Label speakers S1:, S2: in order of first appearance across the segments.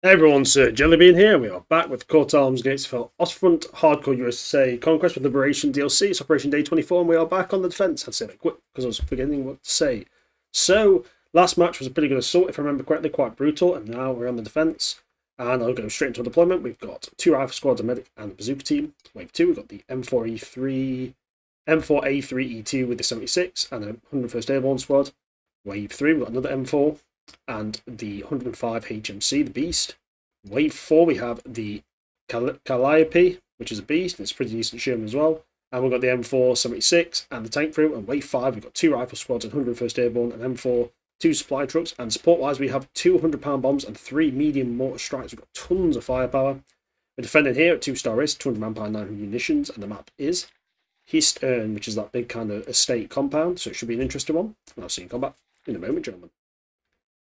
S1: Hey everyone, Sir Jellybean here. We are back with Call to Arms Gates for Ostfront Hardcore USA Conquest with Liberation DLC. It's Operation Day 24 and we are back on the defence. I'd say that quick because I was forgetting what to say. So, last match was a pretty good assault if I remember correctly, quite brutal, and now we're on the defence. And I'll go straight into deployment. We've got two rifle squads, a medic and a bazooka team. Wave 2, we've got the M4E3, M4A3E2 with the 76 and a 101st Airborne squad. Wave 3, we've got another M4 and the 105 HMC, the Beast. Wave 4, we have the Calliope, which is a Beast, and it's pretty decent Sherman as well. And we've got the M4 76 and the tank crew. And wave 5, we've got two rifle squads and 101st Airborne and M4, two supply trucks. And support wise, we have 200 pound bombs and three medium mortar strikes. We've got tons of firepower. We're defending here at 2 star race, 200 manpower, 900 munitions. And the map is Hist-Erne, which is that big kind of estate compound. So it should be an interesting one. And I'll see you in combat in a moment, gentlemen.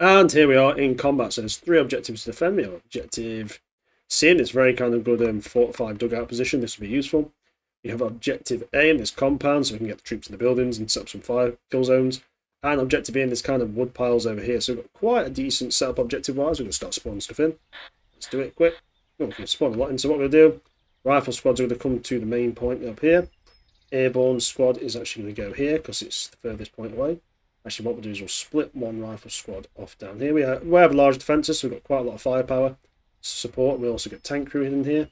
S1: And here we are in combat. So there's three objectives to defend. We have objective C, and it's very kind of good um, fortified dugout position. This will be useful. We have objective A in this compound, so we can get the troops in the buildings and set up some fire kill zones. And objective B in this kind of wood piles over here. So we've got quite a decent setup objective-wise. We're going to start spawning stuff in. Let's do it quick. Oh, we can spawn a lot in. So what we're going to do, rifle squads are going to come to the main point up here. Airborne squad is actually going to go here because it's the furthest point away. Actually, what we'll do is we'll split one rifle squad off down here. We have, we have large defences, so we've got quite a lot of firepower support. We also get tank crew in here.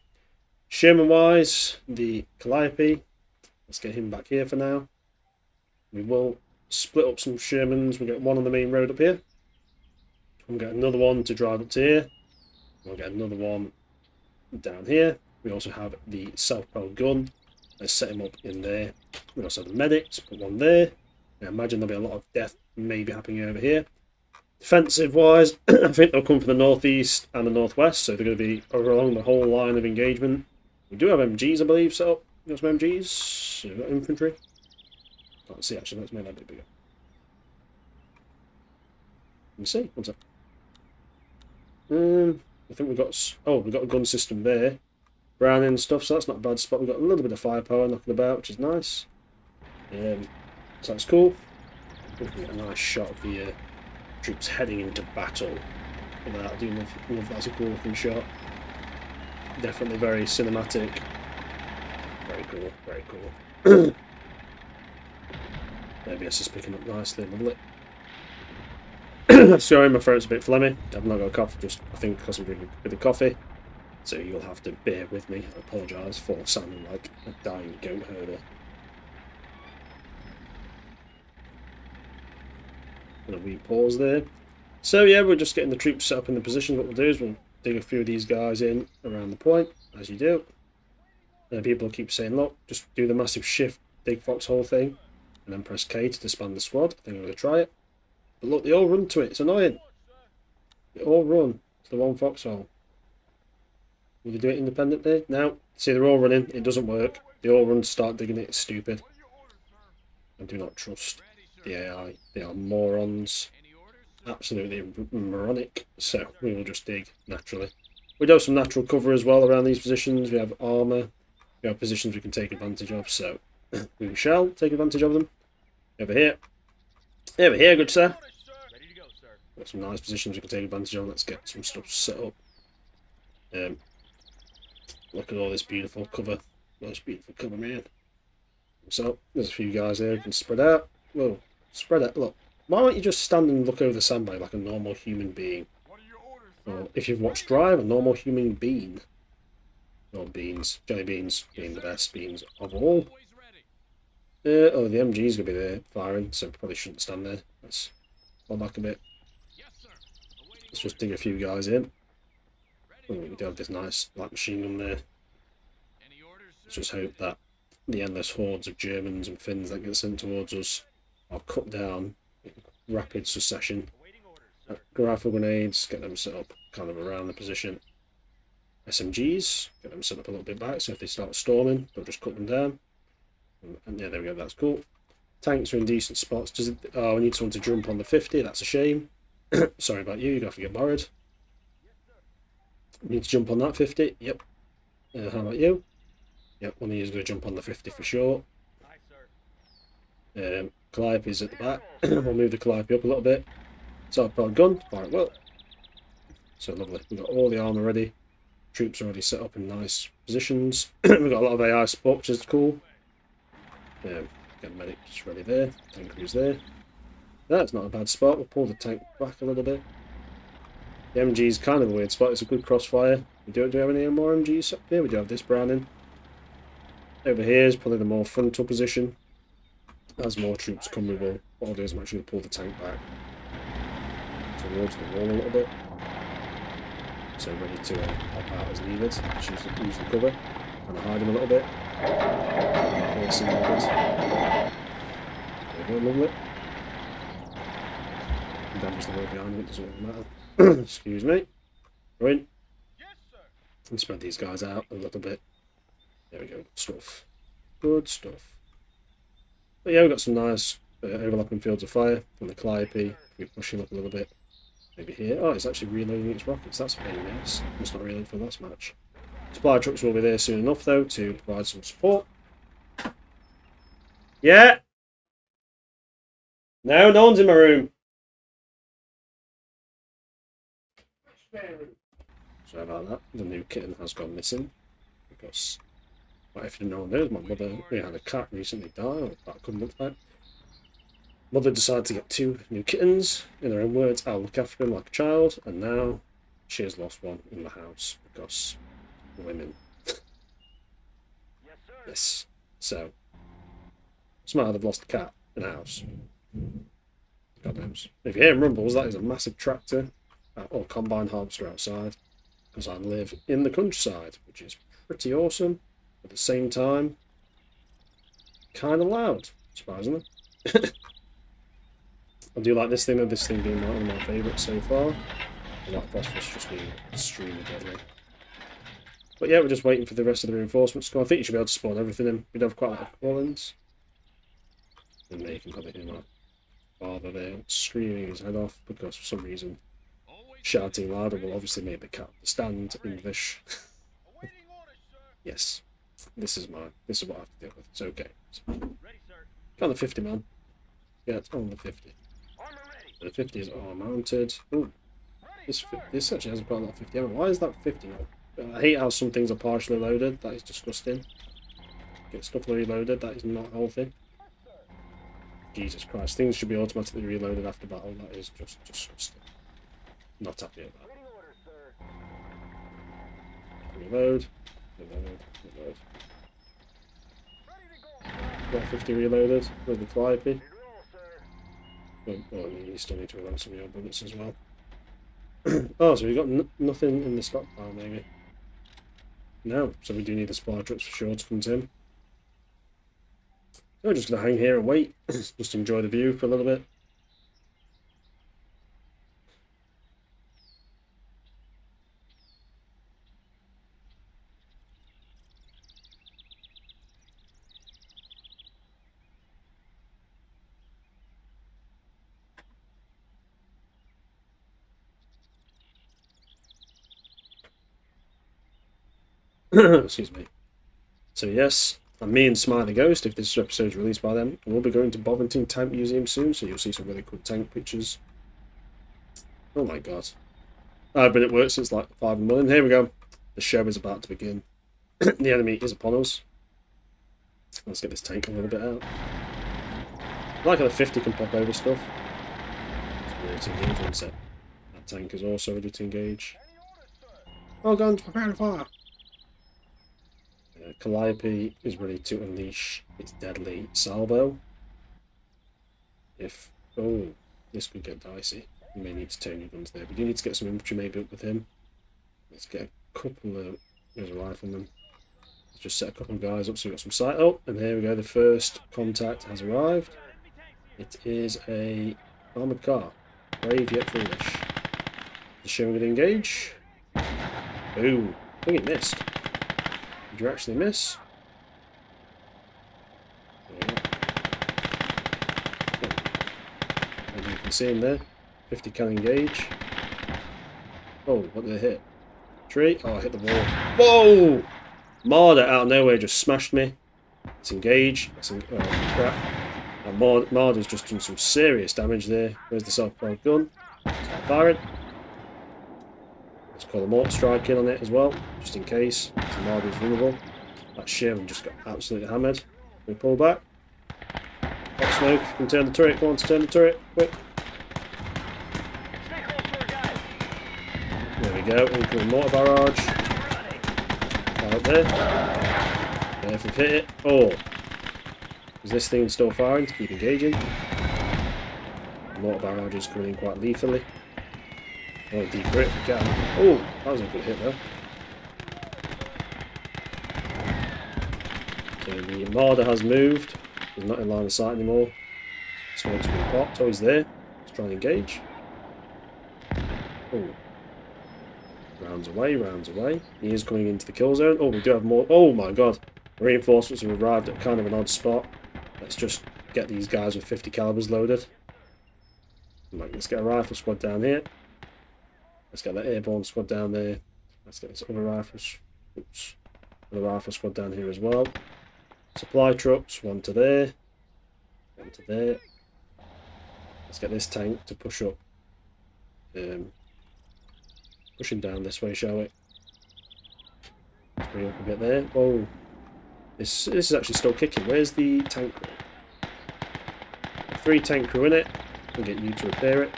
S1: Sherman-wise, the Calliope. Let's get him back here for now. We will split up some Shermans. We'll get one on the main road up here. We'll get another one to drive up to here. We'll get another one down here. We also have the self-propelled gun. Let's set him up in there. We also have the medics. Put one there. I imagine there'll be a lot of death maybe happening over here. Defensive wise, I think they'll come from the northeast and the northwest, so they're going to be over along the whole line of engagement. We do have MGs, I believe, set up. Got some MGs. We've got infantry. Can't see actually, let's make that a bit bigger. Let me see, one sec. Um, I think we've got, oh, we've got a gun system there. Browning stuff, so that's not a bad spot. We've got a little bit of firepower knocking about, which is nice. Um, so that's cool. A nice shot of the uh, troops heading into battle. That, I do love, love that's a cool looking shot. Definitely very cinematic. Very cool, very cool. Maybe this is picking up nicely. Sorry, my throat's a bit phlegmy. I've not got a cough, just I think because I'm drinking a bit of coffee. So you'll have to bear with me. I apologise for sounding like a dying goat herder. To wee pause there. So yeah, we're just getting the troops set up in the position. What we'll do is we'll dig a few of these guys in around the point, as you do. And people keep saying, look, just do the massive shift, dig foxhole thing, and then press K to disband the squad. I think I'm going to try it. But look, they all run to it. It's annoying. They all run to the one foxhole. Will they do it independently? Now, see, they're all running. It doesn't work. They all run start digging it. It's stupid. I do not trust the AI. They are morons. Absolutely moronic. So we will just dig naturally. We do have some natural cover as well around these positions. We have armour. We have positions we can take advantage of. So we shall take advantage of them. Over here. Over here, good sir. Got some nice positions we can take advantage of. Let's get some stuff set up. Um, look at all this beautiful cover. Nice beautiful cover, man. So, there's a few guys there who can spread out. Whoa, Spread it. Look, why don't you just stand and look over the sandbag like a normal human being? Or if you've watched Drive, a normal human being. Or beans. Jelly beans being the best beans of all. Uh, oh, the MG's going to be there firing, so probably shouldn't stand there. Let's pull back a bit. Let's just dig a few guys in. Oh, we do have this nice light machine gun there. Let's just hope that the endless hordes of Germans and Finns that get sent towards us I'll cut down rapid succession. Uh, grenades, get them set up kind of around the position. SMGs, get them set up a little bit back, so if they start storming, they'll just cut them down. And yeah, there we go, that's cool. Tanks are in decent spots. Does it, oh, we need someone to jump on the 50, that's a shame. Sorry about you, you're going to have to get borrowed. Need to jump on that 50, yep. Uh, how about you? Yep, one of you is going to jump on the 50 for sure. Um, Calliope's at the back. we'll move the Calliope up a little bit. I've got gun, fire it well. So lovely. We've got all the armor ready. Troops already set up in nice positions. We've got a lot of AI support, which is cool. Yeah, get medic just ready there. Tank crew's there. That's not a bad spot. We'll pull the tank back a little bit. The MG is kind of a weird spot. It's a good crossfire. We do, do have any more MGs up here? We do have this Browning. Over here is probably the more frontal position. As more troops come, we will. What I'll do is I'm actually going to pull the tank back towards the wall a little bit. So ready to uh, pop out as needed. Use the, use the cover. Of hide him a little bit. Piercing bit. There we go, lovely. Damage the wall behind him, it doesn't really matter. Excuse me. Go in. And spread these guys out a little bit. There we go, stuff. Good stuff. But yeah, we've got some nice uh, overlapping fields of fire from the Calliope. If we push him up a little bit, maybe here. Oh, it's actually reloading its rockets. That's the ass. Must not reload for the last match. Supply trucks will be there soon enough, though, to provide some support. Yeah! No, no one's in my room. Sorry about that. The new kitten has gone missing. Because, well, if you know, there's my mother. We had a cat recently die, a couple months back. Mother decided to get two new kittens. In her own words, I'll look after them like a child. And now she has lost one in the house because women. yes. yes. So, somehow they've lost a cat in a house. God knows. If you hear rumbles, that is a massive tractor uh, or combine harvester outside. Because I live in the countryside, which is pretty awesome. At the same time, kind of loud, surprisingly. I do like this thing, though, this thing being one of my favourites so far. I like Phosphorus just being extremely deadly. But yeah, we're just waiting for the rest of the reinforcements to come. I think you should be able to spawn everything in. We'd have quite a lot of call-ins. And there you can probably hear my father there screaming his head off because for some reason shouting louder will obviously make the cat understand English. yes. This is my this is what I have to deal with. It's okay. Got the 50 man. Yeah, it's on the 50. The 50 is all mounted. Ooh. This this actually has quite a lot of 50 ammo. Why is that 50 now? Uh, I hate how some things are partially loaded. That is disgusting. Get stuff reloaded. That is not healthy. Jesus Christ. Things should be automatically reloaded after battle. That is just disgusting. Not happy that. Reload. Got 50 reloaded with the Calliope. Well, well, you still need to reload some of your bullets as well. oh, so we've got nothing in the stockpile, maybe. No, so we do need the supply trucks for sure to come in. So we're just going to hang here and wait. just enjoy the view for a little bit. Excuse me. So yes, and me and Smiley Ghost, if this episode is released by them, we'll be going to Bovington Tank Museum soon, so you'll see some really cool tank pictures. Oh my god. I've been at work since like 5 in the morning. Here we go. The show is about to begin. the enemy is upon us. Let's get this tank a little bit out. I like how the 50 can pop over stuff. It's to engage one set. That tank is also ready to engage. All guns, prepare to fire! Uh, Calliope is ready to unleash its deadly salvo. If... Oh, this could get dicey. You may need to turn your guns there. But you need to get some infantry maybe up with him. Let's get a couple of... There's a rifleman. Let's just set a couple of guys up so we've got some sight. Oh, and here we go. The first contact has arrived. It is a armoured car. Brave yet foolish. Going to engage? Ooh, I think it missed. Did you actually miss? Yeah. you can see him there. 50 can engage. Oh, what did I hit? Tree? Oh, I hit the wall. Whoa! Marder out of nowhere just smashed me. Let's engage. Let's en oh, crap. And Marder's just done some serious damage there. Where's the self-propelled gun? Fire firing. Let's call the mortar strike in on it as well, just in case. The Marder's vulnerable. That Shiv just got absolutely hammered. We pull back. Hot smoke, you can turn the turret, go on to turn the turret, quick. There we go, incoming mortar barrage. Out there. There if we've hit it. Oh! Is this thing still firing to keep engaging? Mortar barrage is coming in quite lethally. Oh, deep. Oh, that was a good hit though. The Marder has moved. He's not in line of sight anymore. Smoke's been popped. Oh, he's there. Let's try and engage. Oh. Rounds away, rounds away. He is coming into the kill zone. Oh, we do have more. Oh my god. Reinforcements have arrived at kind of an odd spot. Let's just get these guys with 50 calibers loaded. let's get a rifle squad down here. Let's get that airborne squad down there. Let's get this other rifle, oops, other rifle squad down here as well. Supply trucks, one to there, one to there. Let's get this tank to push up. Um, pushing down this way, shall we? Let's bring up a bit there. Oh, this this is actually still kicking. Where's the tank? Three tank crew in it. We'll get you to repair it.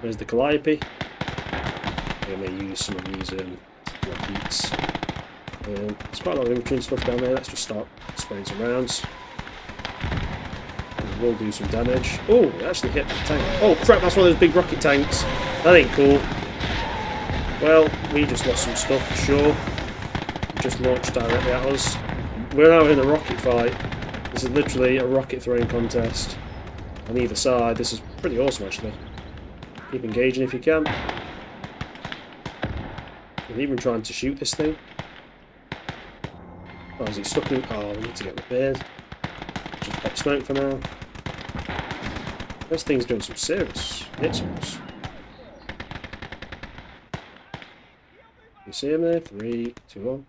S1: Where's the Calliope? I may use some of these um, rockets. Um, there's quite a lot of infantry stuff down there. Let's just start spraying some rounds. And we'll do some damage. Oh, it actually hit the tank. Oh crap, that's one of those big rocket tanks. That ain't cool. Well, we just lost some stuff for sure. Just launched directly at us. We're now in a rocket fight. This is literally a rocket throwing contest on either side. This is pretty awesome actually. Keep engaging if you can. I'm even trying to shoot this thing. Oh, is it stuck in? Oh, we need to get repaired. Just pop smoke for now. This thing's doing some serious hits. You see him there? Three, two, one.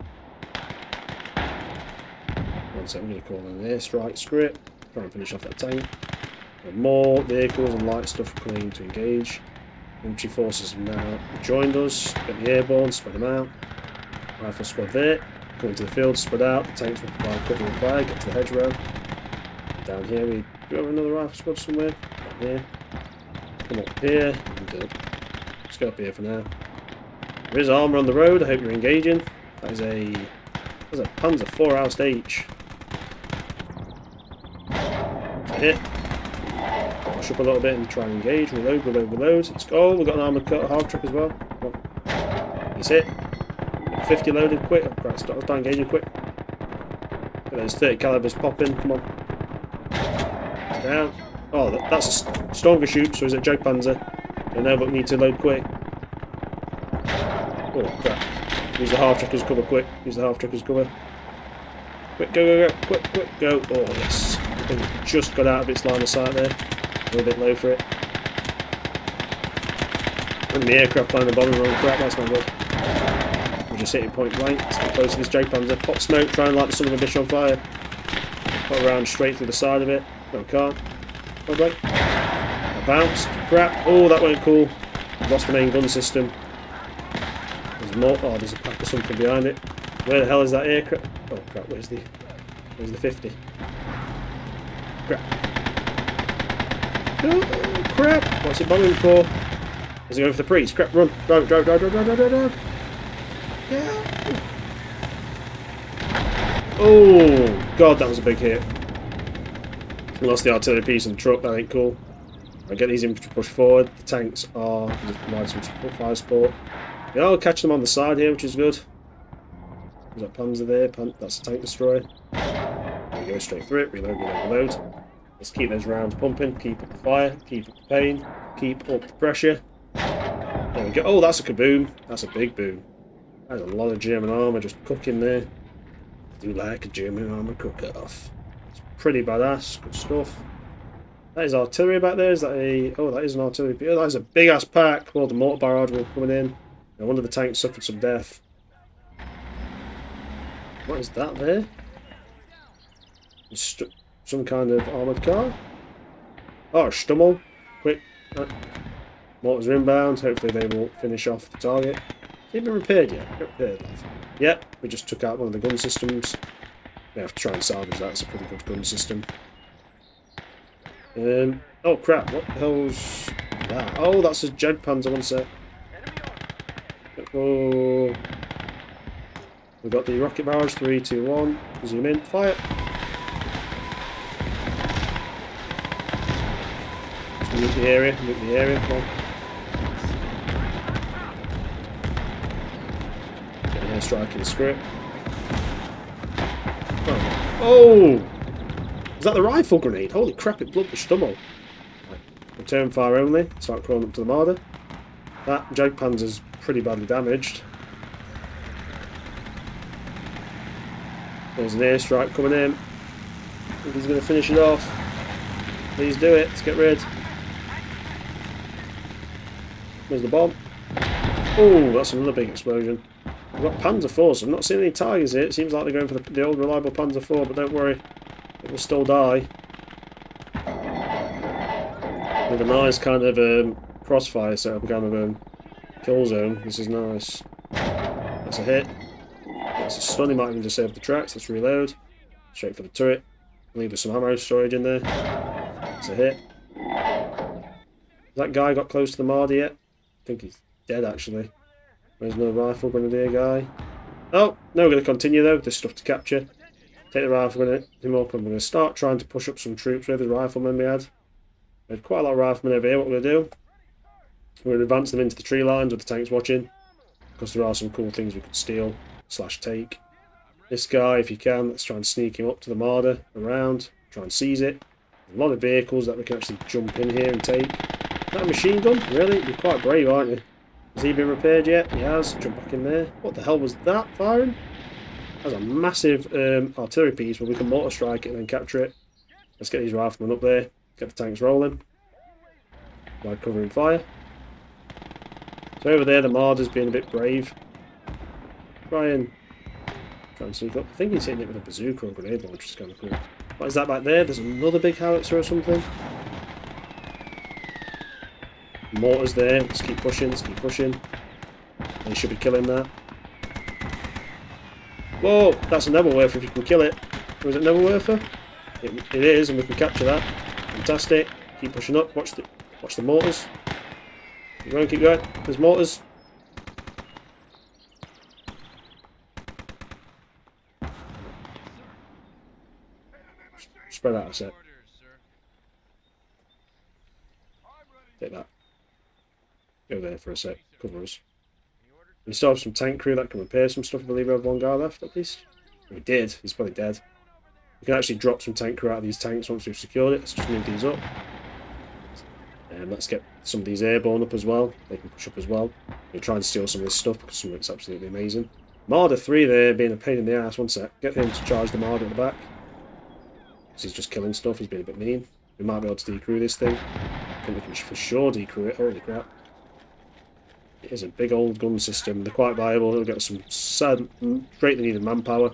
S1: One second, I'm going to call an airstrike script. Try and finish off that tank. And more vehicles and light stuff coming to engage. Infantry forces have now joined us. Get the airborne, spread them out. Rifle squad there. Come into the field, spread out. The tanks will provide cover fire. Get to the hedgerow. Down here, we do have another rifle squad somewhere. Down here. Come up here. And, let's go up here for now. There is armour on the road. I hope you're engaging. That is a. That's a Panzer 4 Ausf H. Hit push up a little bit and try and engage. Reload, reload, reload. Let's go. We've got an armoured hard truck as well. He's hit. 50 loaded quick. Right, start, start engaging quick. There's 30 calibers popping. Come on. down. Oh, that, that's a stronger shoot, so is it Joe Panzer? I know, but we need to load quick. Oh, crap. Use the half truck as cover quick. Use the half truck as cover. Quick, go, go, go. Quick, quick, go. Oh, yes. just got out of its line of sight there. A little bit low for it. And the aircraft flying the bottom wrong crap, that's not good. We're just hitting point blank. Get close to this J-Panzer. Pop smoke, try and light the son of a bitch on fire. Put around straight through the side of it. No, can't. Point blank. I bounced. Crap. Oh, that went cool. Lost the main gun system. There's more. Oh, there's a pack of something behind it. Where the hell is that aircraft? Oh crap, where's the... Where's the 50? Crap. Oh, crap! What's it bombing for? Is it going for the priest? Crap, run! Drive, drive, drive, drive, drive, drive, drive! Yeah! Oh, God, that was a big hit. Lost the artillery piece in the truck, that ain't cool. I get these infantry push forward. The tanks are provide some fire support. Yeah, I'll catch them on the side here, which is good. There's that Panzer there. Pan that's a tank destroyer. We go straight through it. Reload, reload, reload. Let's keep those rounds pumping, keep up the fire, keep up the pain, keep up the pressure. There we go. Oh, that's a kaboom. That's a big boom. There's a lot of German armour just cooking there. I do like a German armour cook-off. It's pretty badass. Good stuff. That is artillery back there. Is that a... Oh, that is an artillery. Oh, that is a big-ass pack. Well, the mortar barrage will coming in. No wonder the tank suffered some death. What is that there? Some kind of armoured car. Oh, Stummel. Quick. Uh, Mortars are inbound. Hopefully they will finish off the target. Has it been repaired yet? Repaired. Yep, we just took out one of the gun systems. We have to try and salvage that. It's a pretty good gun system. Um, oh crap, what the hell's that? Oh, that's a Jagdpanzer, one sec. Oh. We've got the rocket barrage, three, two, one. Zoom in, fire. Nuke the area, nuke the area, come on. Get an airstrike in the script. Oh. oh! Is that the rifle grenade? Holy crap, it blew the Stummel. Right. Return fire only, start crawling up to the Marder. That Jagdpanzer's pretty badly damaged. There's an airstrike coming in. He's going to finish it off. Please do it. Let's get rid. There's the bomb. Oh, that's another big explosion. We've got Panzer 4, so I've not seen any Tigers here. It seems like they're going for the, the old reliable Panzer 4, but don't worry. It will still die. With a nice kind of um, crossfire setup, kind of um, kill zone. This is nice. That's a hit. That's a stun. He might even disable the tracks. Let's reload. Straight for the turret. Leave with some ammo storage in there. That's a hit. That guy got close to the Marder yet? I think he's dead actually. There's another rifle grenadier guy. Oh, no, we're going to continue though. There's stuff to capture. Take the rifle grenade him up and we're going to start trying to push up some troops. with the riflemen we had? We had quite a lot of riflemen over here. What we're going to do? We're going to advance them into the tree lines with the tanks watching. Because there are some cool things we could steal slash take. This guy, if you can, let's try and sneak him up to the Marder around. Try and seize it. A lot of vehicles that we can actually jump in here and take. A machine gun? Really? You're quite brave, aren't you? Has he been repaired yet? He has. Jump back in there. What the hell was that firing? That's a massive um, artillery piece where we can mortar strike it and then capture it. Let's get these riflemen up there. Get the tanks rolling. By covering fire. So over there, the Marder's being a bit brave. Try and try and sneak up. I think he's hitting it with a bazooka or a grenade launcher, is kind of cool. What is that back there? There's another big howitzer or something. Mortars there. Let's keep pushing. Let's keep pushing. They should be killing that. Whoa! That's a Nebelwerfer if you can kill it. Was it Nebelwerfer? It, it is, and we can capture that. Fantastic. Keep pushing up. Watch the watch the mortars. Keep going, keep going. There's mortars. Spread out a sec. Take that. Go there for a sec. Cover us. We still have some tank crew that can repair some stuff. I believe we have one guy left at least. We did. He's probably dead. We can actually drop some tank crew out of these tanks once we've secured it. Let's just move these up. And um, let's get some of these airborne up as well. They can push up as well. We'll try and steal some of this stuff because some of it's absolutely amazing. Marder 3 there being a pain in the ass. One sec. Get him to charge the Marder at the back. Because he's just killing stuff. He's being a bit mean. We might be able to decrew this thing. I think we can for sure decrew it. Holy crap. Is a big old gun system. They're quite viable. They'll get some sad, greatly needed manpower.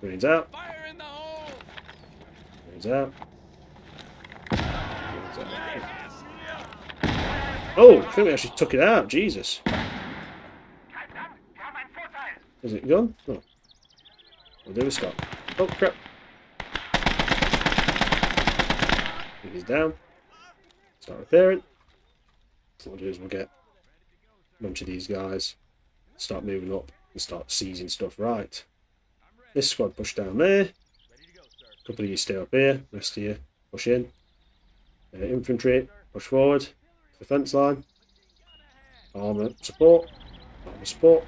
S1: Grenades out. Grenades out. Oh, I think we actually took it out. Jesus. Is it gone? No. We'll do a stop. Oh, crap. He's down. Start repairing. So what we'll do is we'll get bunch of these guys, start moving up and start seizing stuff. Right. This squad push down there. A couple of you stay up here. Rest of you push in. Uh, infantry, push forward the fence line. Armour support. Armour support.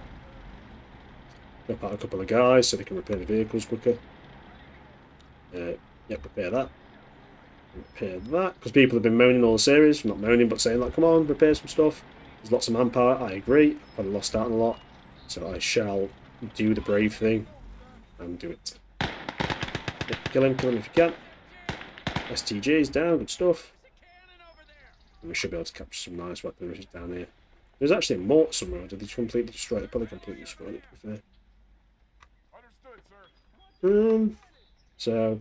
S1: Drop out a couple of guys so they can repair the vehicles quicker. Uh, yep, repair that. Repair that. Because people have been moaning all the series. Not moaning, but saying, like, come on, repair some stuff. There's lots of manpower. I agree. I've probably lost out on a lot. So I shall do the brave thing and do it. Yep, kill him, kill him if you can. STG's down, good stuff. And we should be able to capture some nice weaponry down here. There's actually a mortar somewhere. Did they completely destroy it? Probably completely destroyed it, to be fair. Um, so,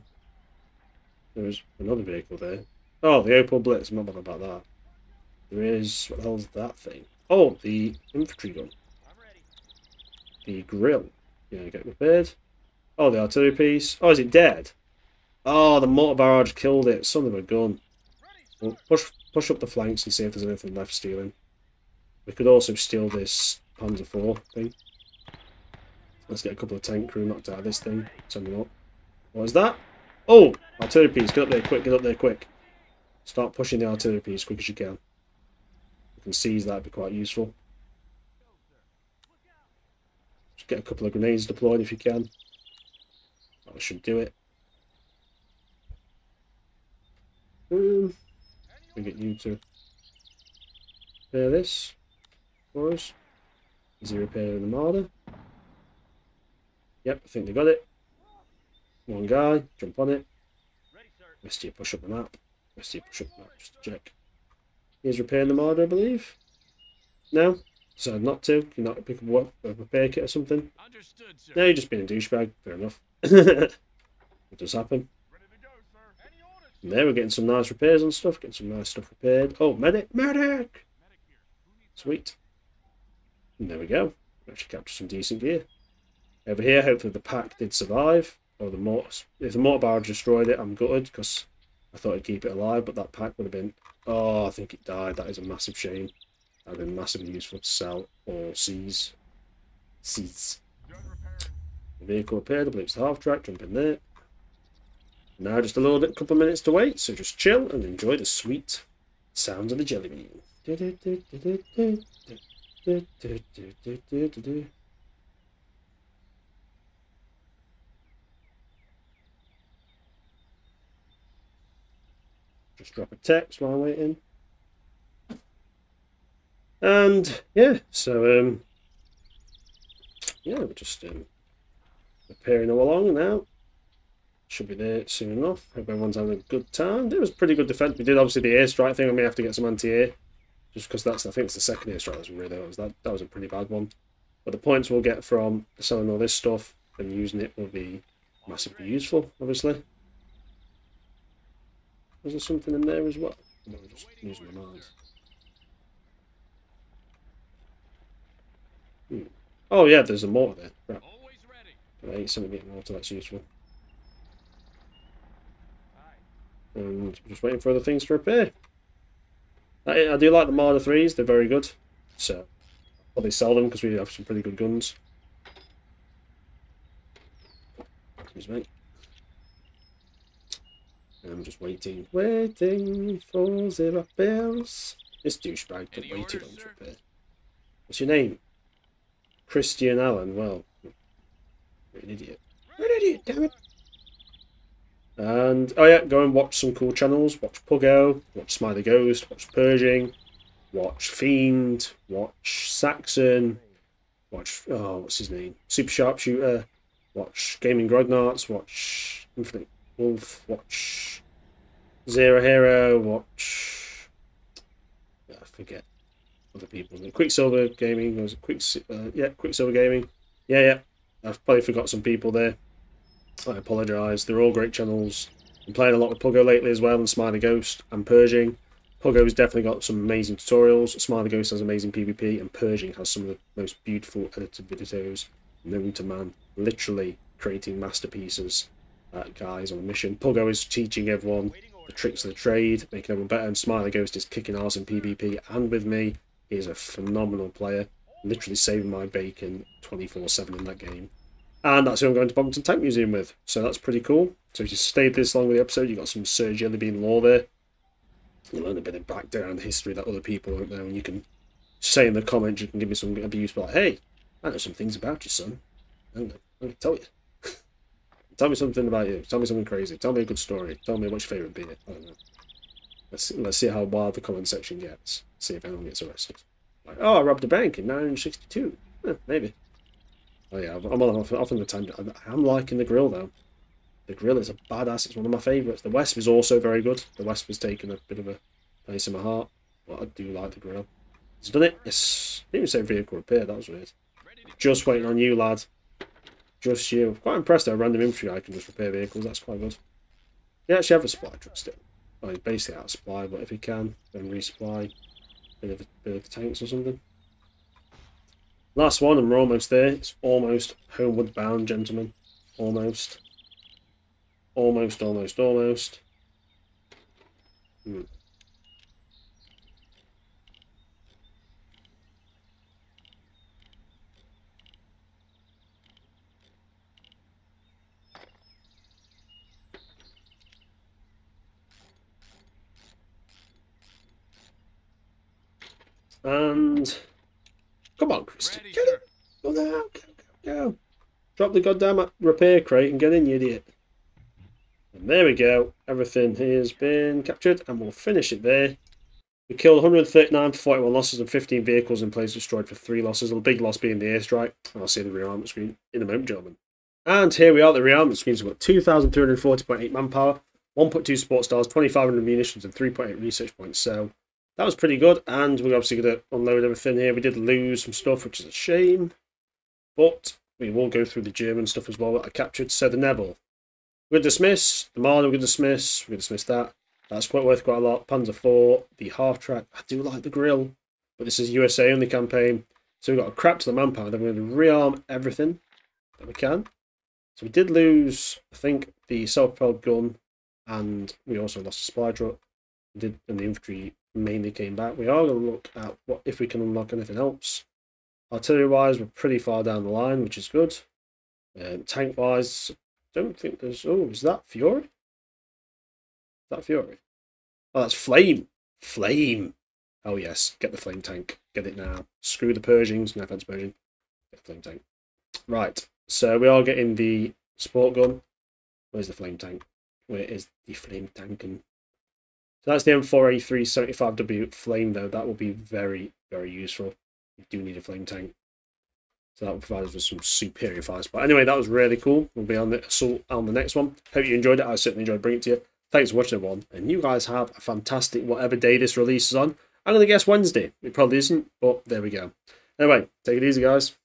S1: there was another vehicle there. Oh, the Opel Blitz. I'm not bothered about that. There is... What the hell is that thing? Oh, the infantry gun. The Grille. Yeah, get repaired. Oh, the artillery piece. Oh, is it dead? Oh, the mortar barrage killed it. Son of a gun. Well, push, push up the flanks and see if there's anything left stealing. We could also steal this Panzer IV thing. Let's get a couple of tank crew knocked out of this thing. Send them up. What is that? Oh! Artillery piece. Get up there quick. Get up there quick. Start pushing the artillery piece as quick as you can. Can seize that. would be quite useful. Just get a couple of grenades deployed if you can. That should do it. Um, we get you to repair this for us. Easy repair in the Marder. Yep, I think they got it. One guy, jump on it. Rest you push up the map. Rest you push up the map, just check. He's repairing the Marder, I believe. No? So not to? Can you not pick up a repair kit or something? Understood, sir. No, you're just being a douchebag. Fair enough. it does happen. And there we're getting some nice repairs and stuff. Getting some nice stuff repaired. Oh, medic! Medic! Sweet. And there we go. Actually captured some decent gear. Over here, hopefully the pack did survive. Or the mortar, if the mortar barrage destroyed it, I'm gutted because I thought I'd keep it alive, but that pack would have been. Oh, I think it died. That is a massive shame. That would have been massively useful to sell or seize. Seize. Vehicle repaired. I believe it's half track. Jump in there. Now just a little bit, couple of minutes to wait, so just chill and enjoy the sweet sounds of the jelly bean. Just drop a text while I'm waiting. And yeah, so um yeah, we're just um repairing all along now. Should be there soon enough. Hope everyone's having a good time. It was pretty good defense. We did obviously the airstrike thing. I may have to get some anti-air. Just because that's, I think it's the second airstrike that's really, that was, that, that was a pretty bad one. But the points we'll get from selling all this stuff and using it will be massively useful, obviously. Was there something in there as well? No, I'm just using my mind. Hmm. Oh yeah, there's a mortar there. Right. I ate something getting water, that's useful. And just waiting for other things to repair. I, I do like the Marder 3s, they're very good. So, I'll probably sell them because we have some pretty good guns. Excuse me. I'm just waiting, waiting for the repairs. This douchebag that waited on to repair. What's your name? Christian Allen. Well, you're an idiot. You're an idiot, damn it. And, oh yeah, go and watch some cool channels. Watch Puggo, watch Smiley Ghost, watch Pershing, watch Fiend, watch Saxon, watch, oh, what's his name? Super Sharpshooter, watch Gaming Grognards, watch Infinite Wolf, watch Zero Hero, watch, I forget other people. Quicksilver Gaming, was it uh, yeah, Quicksilver Gaming. Yeah, yeah, I've probably forgot some people there. I apologise. They're all great channels. I'm playing a lot with Puggo lately as well, and Smiley Ghost and Pershing. Puggo's definitely got some amazing tutorials. Smiley Ghost has amazing PvP, and Pershing has some of the most beautiful edited videos known to man. Literally creating masterpieces. Uh, guys on a mission. Puggo is teaching everyone the tricks of the trade, making everyone better, and Smiley Ghost is kicking ass in PvP and with me. He is a phenomenal player. Literally saving my bacon 24-7 in that game. And that's who I'm going to Bovington Tank Museum with. So that's pretty cool. So if you stayed this long with the episode, you got some Sir Jellybean lore there. You learn a bit of background history that other people don't know, and you can say in the comments, you can give me some abuse, but like, hey, I know some things about you, son. I don't know. I can tell you. Tell me something about you. Tell me something crazy. Tell me a good story. Tell me what's your favourite beer. I. Let's see, let's see how wild the comment section gets. See if anyone gets arrested. Like, oh, I robbed a bank in 1962. Eh, maybe. Oh yeah, I'm off, the tangent. I'm liking the Grille though. The Grille is a badass. It's one of my favourites. The Wesp is also very good. The Wesp has taken a bit of a place in my heart, but I do like the Grille. He's done it. Yes. Didn't even say vehicle repair. That was weird. Just waiting on you, lad. Just you. Quite impressed that a random infantry I can just repair vehicles. That's quite good. You actually have a supply truck still. Well, he's basically out of supply, but if he can, then resupply. bit of, bit of tanks or something. Last one, and we're almost there. It's almost homeward bound, gentlemen. Almost. Almost, almost, almost. Hmm. And come on, Christian, get it. Go now, go, go, go. Drop the goddamn repair crate and get in, you idiot. And there we go. Everything has been captured, and we'll finish it there. We killed 139 for 41 losses and 15 vehicles and planes destroyed for 3 losses. The big loss being the airstrike. I'll see the rearmament screen in a moment, gentlemen. And here we are, the rearmament screens. We've got 2,340.8 manpower, 1.2 support stars, 2,500 munitions, and 3.8 research points. So that was pretty good. And we're obviously going to unload everything here. We did lose some stuff, which is a shame. But we will go through the German stuff as well that I captured. So the Neville. We're going to dismiss. The Marder we're going to dismiss. We're going to dismiss that. That's quite worth quite a lot. Panzer 4, the half track. I do like the Grille. But this is USA only campaign. So we've got a crap to the manpower. Then we're going to rearm everything that we can. So we did lose, I think, the self-propelled gun. And we also lost a supply truck. Did, and the infantry mainly came back. We are going to look at what if we can unlock anything else. Artillery wise, we're pretty far down the line, which is good. Um, tank wise, don't think there's. Oh, is that Fury? Is that Fury? Oh, that's Flame. Flame. Oh, yes. Get the flame tank. Get it now. Screw the Pershings. No offense, Pershing. Get the flame tank. Right. So we are getting the sport gun. Where's the flame tank? Where is the flame tank? And so that's the M4A375W flame, though. That will be very, very useful. You do need a flame tank. So that will provide us with some superior fire But Anyway, that was really cool. We'll be on the assault on the next one. Hope you enjoyed it. I certainly enjoyed bringing it to you. Thanks for watching, everyone. And you guys have a fantastic whatever day this releases on. I'm going to guess Wednesday. It probably isn't, but there we go. Anyway, take it easy, guys.